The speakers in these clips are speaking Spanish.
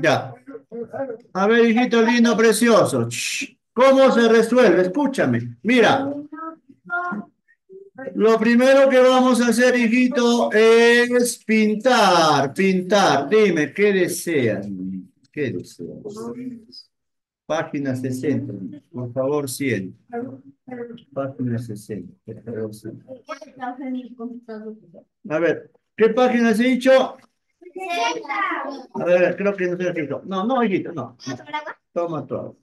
Ya. A ver, hijito lindo, precioso. ¿Cómo se resuelve? Escúchame. Mira. Lo primero que vamos a hacer, hijito, es pintar, pintar. Dime, ¿qué deseas? ¿Qué deseas? Página 60, por favor, 100. Página 60, por favor, 100. A ver, ¿qué página se ha dicho? A ver, creo que no se escrito. No, no, hijito, no. Toma todo.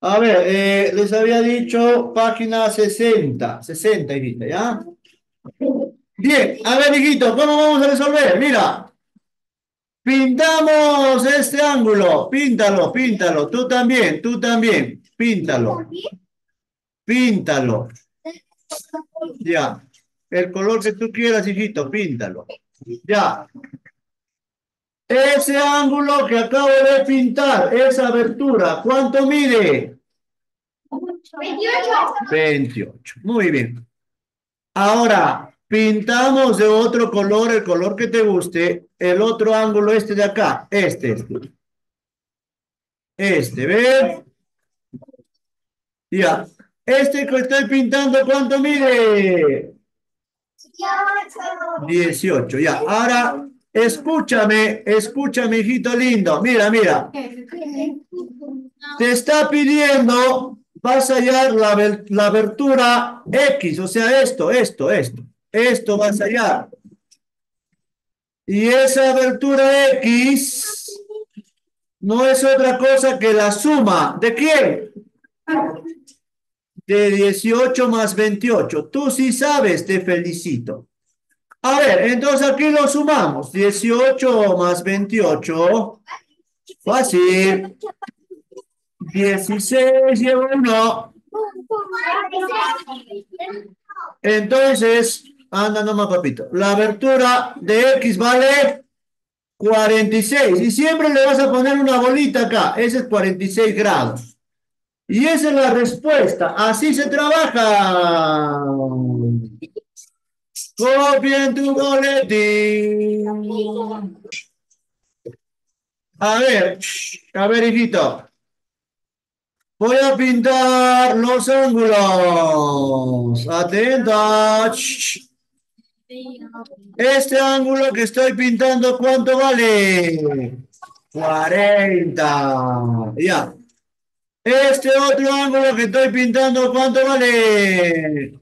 A ver, eh, les había dicho página 60, 60, hijita, ¿ya? Bien, a ver, hijito, ¿cómo vamos a resolver? Mira, pintamos este ángulo, píntalo, píntalo, tú también, tú también, píntalo, píntalo. Ya, el color que tú quieras, hijito, píntalo. Ya. Ese ángulo que acabo de pintar, esa abertura, ¿cuánto mide? 28. 28. Muy bien. Ahora, pintamos de otro color, el color que te guste, el otro ángulo este de acá, este, este. Este, ¿ves? Ya. Este que estoy pintando, ¿cuánto mide? 18, ya. Ahora, escúchame, escúchame, hijito lindo. Mira, mira. Te está pidiendo, vas a hallar la, la abertura X, o sea, esto, esto, esto. Esto vas a hallar. Y esa abertura X no es otra cosa que la suma. ¿De quién? De 18 más 28. Tú sí sabes, te felicito. A ver, entonces aquí lo sumamos. 18 más 28. Fácil. 16 lleva 1. Entonces, anda nomás, papito. La abertura de X vale 46. Y siempre le vas a poner una bolita acá. Ese es 46 grados. Y esa es la respuesta. Así se trabaja. Copia en tu boletín. A ver, a ver, hijito. Voy a pintar los ángulos. Atenta. Este ángulo que estoy pintando, ¿cuánto vale? 40. Ya. Este otro ángulo que estoy pintando, ¿cuánto vale?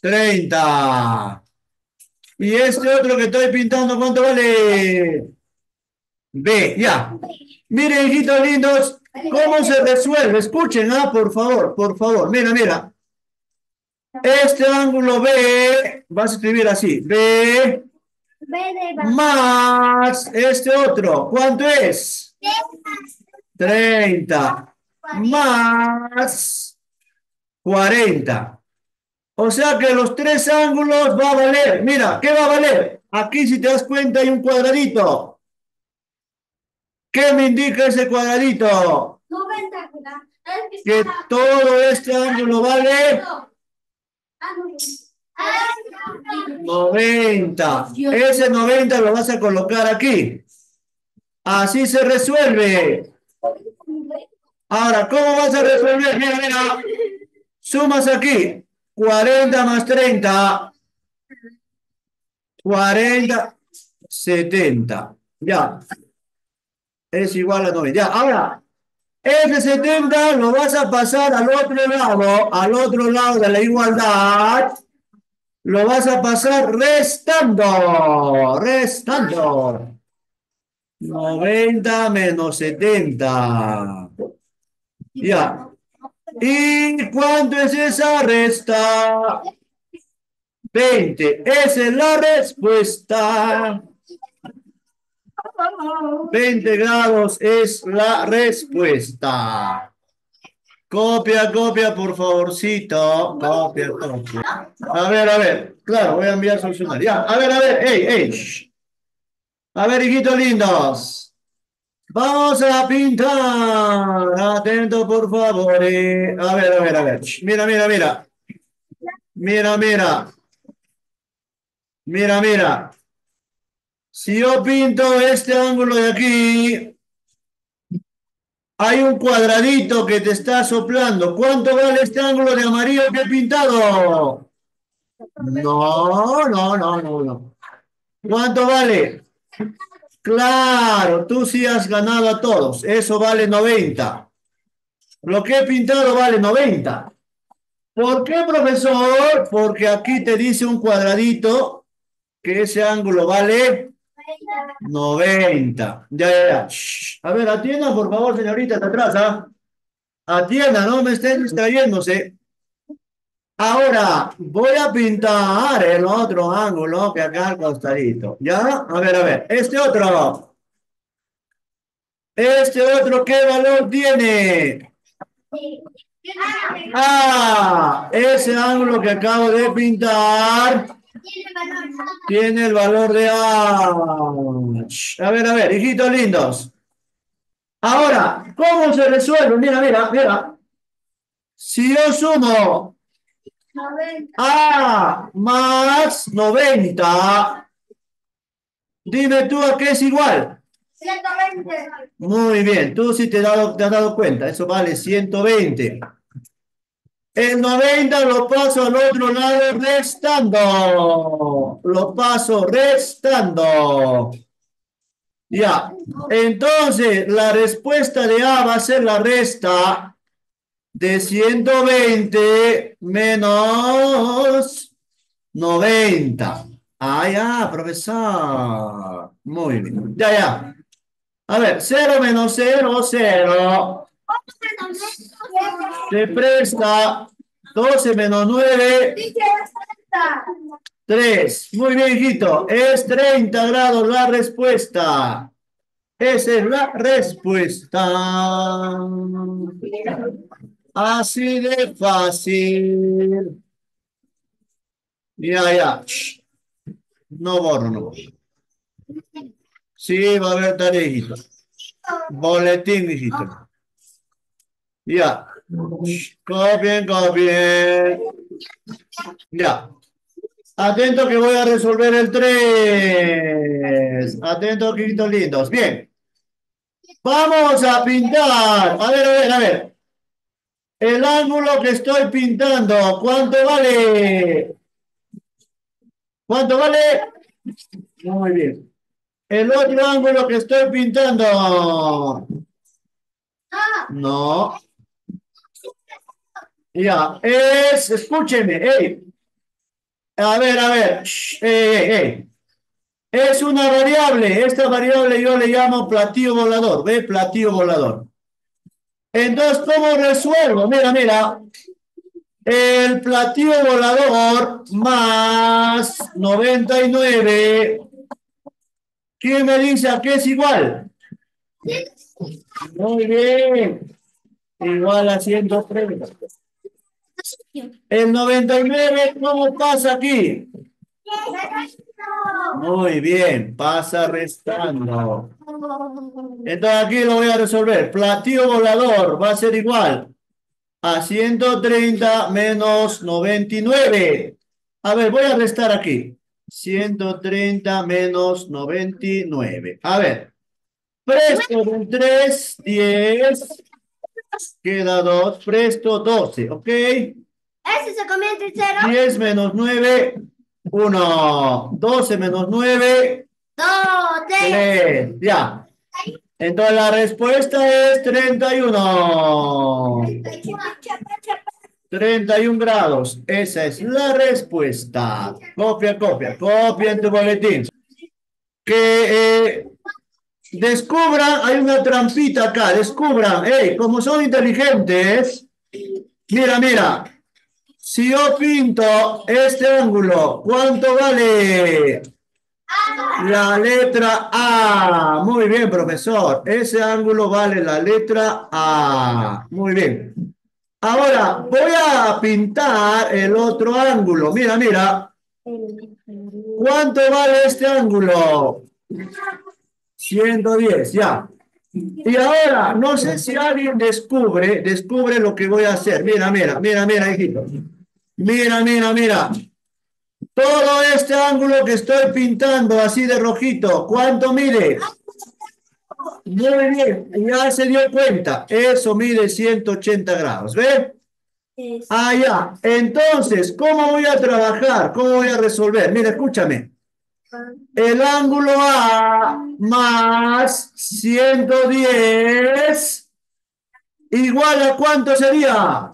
30. Y este otro que estoy pintando, ¿cuánto vale? B, ya. Miren, hijitos lindos, ¿cómo se resuelve? Escuchen, ah, por favor, por favor. Mira, mira. Este ángulo B, vas a escribir así, B más este otro, ¿cuánto es? 30 más 40. O sea que los tres ángulos va a valer. Mira, ¿qué va a valer? Aquí si te das cuenta hay un cuadradito. ¿Qué me indica ese cuadradito? 90. Que todo este ángulo vale 90. Ese 90 lo vas a colocar aquí. Así se resuelve. Ahora, ¿cómo vas a resolver? Mira, mira. Sumas aquí. 40 más 30. 40, 70. Ya. Es igual a 90. Ya, ahora. Ese 70 lo vas a pasar al otro lado, al otro lado de la igualdad. Lo vas a pasar restando, restando. 90 menos 70. Ya. ¿Y cuánto es esa resta? 20. Esa es la respuesta. 20 grados es la respuesta. Copia, copia, por favorcito. Copia, copia. A ver, a ver. Claro, voy a enviar solucionar. Ya, a ver, a ver. Ey, ey. A ver, hijitos lindos. Vamos a pintar. Atento, por favor. A ver, a ver, a ver. Mira, mira, mira. Mira, mira. Mira, mira. Si yo pinto este ángulo de aquí, hay un cuadradito que te está soplando. ¿Cuánto vale este ángulo de amarillo que he pintado? No, no, no, no, no. ¿Cuánto vale? Claro, tú sí has ganado a todos. Eso vale 90. Lo que he pintado vale 90. ¿Por qué, profesor? Porque aquí te dice un cuadradito que ese ángulo vale 90. Ya, ya, ya. A ver, atienda, por favor, señorita, está atrás, ¿ah? Atienda, no me estén distrayéndose. Ahora, voy a pintar el otro ángulo que acá al costadito. ¿Ya? A ver, a ver. Este otro. Este otro, ¿qué valor tiene? Ah, ese ángulo que acabo de pintar tiene el valor de A. A ver, a ver, hijitos lindos. Ahora, ¿cómo se resuelve? Mira, mira, mira. Si yo sumo A más 90, dime tú a qué es igual. 120. Muy bien, tú sí te, has dado, te has dado cuenta, eso vale 120. El 90 lo paso al otro lado restando. Lo paso restando. Ya, entonces la respuesta de A va a ser la resta de 120 menos 90. Ah, ya, profesor. Muy bien. Ya, ya. A ver, 0 menos 0, 0. Se presta 12 menos 9. 3. Muy bien, hijito. Es 30 grados la respuesta. Esa es la respuesta. Así de fácil. Ya, ya. No borro, no borro. Sí, va a haber tarea. Boletín, hijito. Ya. Copien, copien. Ya. Atento que voy a resolver el 3. Atento, hijitos lindos. Bien. Vamos a pintar. A ver, a ver, a ver. El ángulo que estoy pintando, ¿cuánto vale? ¿Cuánto vale? Muy bien. El otro ángulo que estoy pintando. No. Ya, es, escúcheme, A ver, a ver, Es una variable, esta variable yo le llamo platillo volador, ¿ve? Platillo volador. Entonces, ¿cómo resuelvo? Mira, mira. El platillo volador más 99 ¿Quién me dice a qué es igual? Muy bien. Igual a 130. El 99, ¿cómo pasa aquí? Muy bien, pasa restando. Entonces aquí lo voy a resolver. Platillo volador va a ser igual a 130 menos 99. A ver, voy a restar aquí. 130 menos 99. A ver. Presto del 3, 10. Queda 2. Presto 12. ¿Ok? Ese se convierte en 0. 10 menos 9. 1. 12 menos 9. 2. 3. Ya. Entonces la respuesta es 31. 31 grados. Esa es la respuesta. Copia, copia, copia en tu boletín. Que eh, descubran, hay una trampita acá, descubran, hey, como son inteligentes, mira, mira, si yo pinto este ángulo, ¿cuánto vale? La letra A. Muy bien, profesor. Ese ángulo vale la letra A. Muy bien. Ahora voy a pintar el otro ángulo. Mira, mira. ¿Cuánto vale este ángulo? 110, ya. Y ahora, no sé si alguien descubre, descubre lo que voy a hacer. Mira, mira, mira, mira, hijito. Mira, mira, mira. Todo este ángulo que estoy pintando así de rojito, ¿cuánto mide? Muy bien, ya se dio cuenta. Eso mide 180 grados, ¿ve? Ah, ya. Entonces, ¿cómo voy a trabajar? ¿Cómo voy a resolver? Mira, escúchame. El ángulo A más 110 igual a cuánto sería?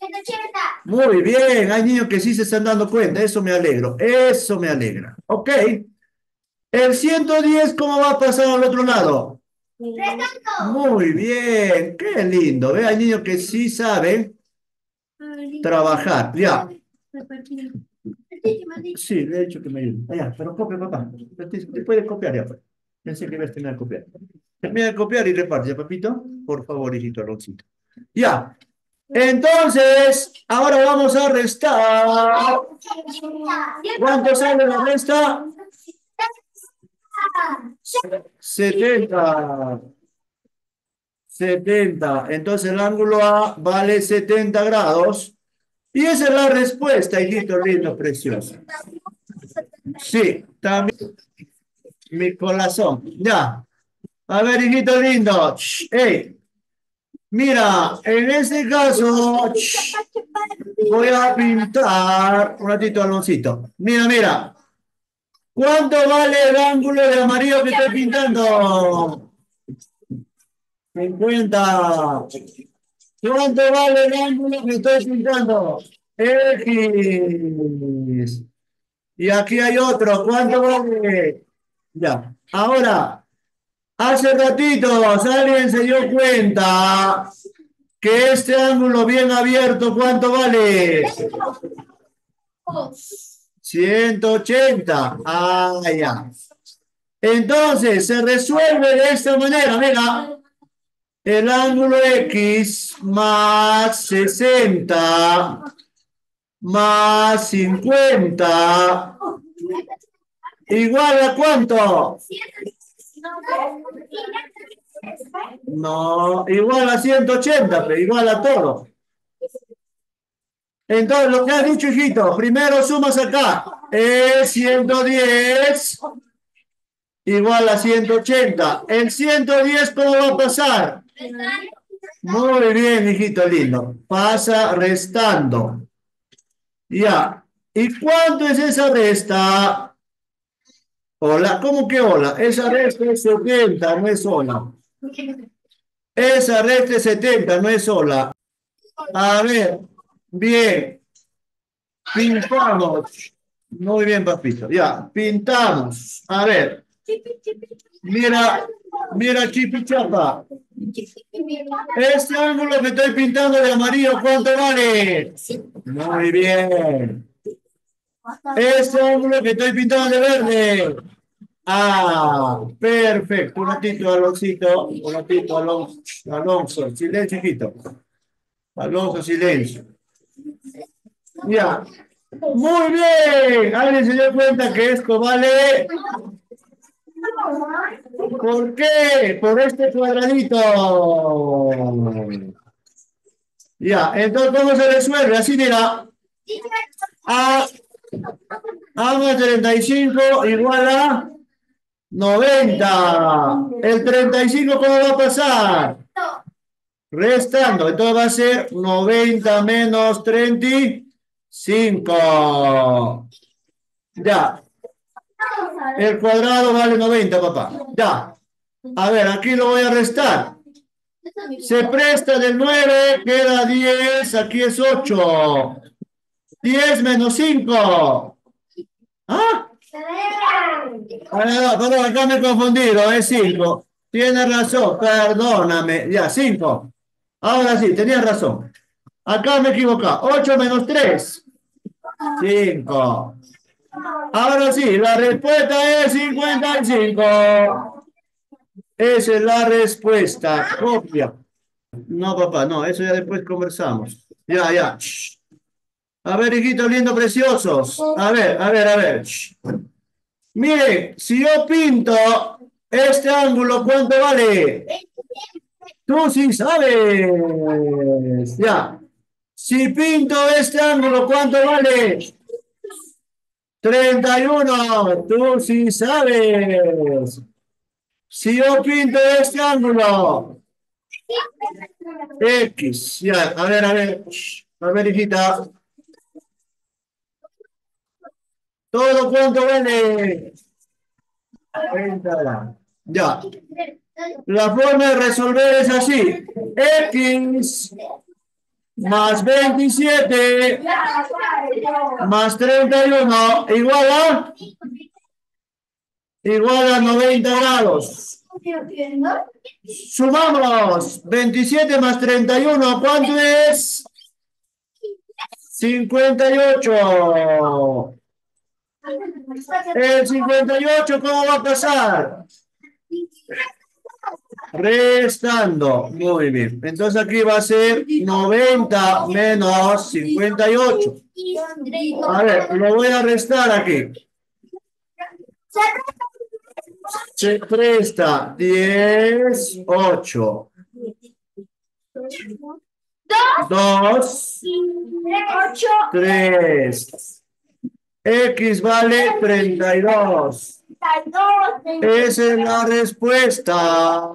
180. Muy bien, hay niños que sí se están dando cuenta, eso me alegro, eso me alegra. Ok. El 110, ¿cómo va a pasar al otro lado? Muy bien, qué lindo. Ve, hay niños que sí saben trabajar. Ya, sí, le he dicho que me ayude. Allá, pero copia, papá. Te puedes copiar ya, pues. Pensé que ibas a tener que copiar. Termina de copiar y reparte, ¿ya, papito? Por favor, hijito Aloncito. Ya. Entonces, ahora vamos a restar. ¿Cuánto sale la resta? 70. 70. Entonces el ángulo A vale 70 grados. Y esa es la respuesta, hijito lindo, precioso. Sí, también. Mi corazón. Ya. A ver, hijito lindo. Shh, ey. Mira, en este caso, voy a pintar un ratito, Aloncito. Mira, mira. ¿Cuánto vale el ángulo de amarillo que estoy pintando? 50. ¿Cuánto vale el ángulo que estoy pintando? X. Y aquí hay otro. ¿Cuánto vale? Ya. Ahora, hace ratito alguien se dio cuenta que este ángulo bien abierto, ¿cuánto vale? 180. Ah, ya. Entonces, se resuelve de esta manera, mira. El ángulo X más 60 más 50 igual a cuánto? No, igual a 180, pero igual a todo. Entonces, lo que has dicho, hijito, primero sumas acá. Es 110 igual a 180. El 110, ¿cómo va a pasar? Muy bien, hijito lindo. Pasa restando. Ya. ¿Y cuánto es esa resta? Hola, ¿cómo que hola? Esa resta es 70, no es sola. Esa resta es 70, no es sola. A ver, bien. Pintamos. Muy bien, papito. Ya, pintamos. A ver. Mira, mira, chipichapa. Este ángulo que estoy pintando de amarillo, ¿cuánto vale? Muy bien. Este ángulo que estoy pintando de verde. Ah, perfecto. Un ratito, Aloncito. Un ratito, Alonso. Alonso. Silencio, hijito. Alonso, silencio. Ya. Muy bien. Alguien se dio cuenta que esto vale. ¿Por qué? Por este cuadradito. Ya, entonces, ¿cómo se resuelve? Así mira. A, A más 35 igual a 90. El 35, ¿cómo va a pasar? Restando. Entonces va a ser 90 menos 35. Ya. El cuadrado vale 90, papá. Ya. A ver, aquí lo voy a restar. Se presta del 9, queda 10, aquí es 8. 10 menos 5. ¿Ah? Ah, perdón, acá me he confundido, es 5. Tienes razón, perdóname. Ya, 5. Ahora sí, tenías razón. Acá me he equivocado. 8 menos 3. 5. Ahora sí, la respuesta es 55. Esa es la respuesta. Copia. No, papá, no, eso ya después conversamos. Ya, ya. Shh. A ver, hijitos lindos, preciosos. A ver, a ver, a ver. Shh. Miren, si yo pinto este ángulo, ¿cuánto vale? Tú sí sabes. Ya. Si pinto este ángulo, ¿cuánto vale? 31, tú sí sabes. Si yo pinto este ángulo, X, ya, a ver, a ver, a ver, hijita. ¿Todo cuánto vale? 30. Ya. La forma de resolver es así. X más 27 más 31 igual a igual a 90 grados. Sumamos 27 más 31, ¿cuánto es? 58. El 58, ¿cómo va a pasar? Restando. Muy bien. Entonces aquí va a ser 90 menos 58. A ver, lo voy a restar aquí. Se presta 10, 8. 2, 3. X vale 32. Esa es la respuesta.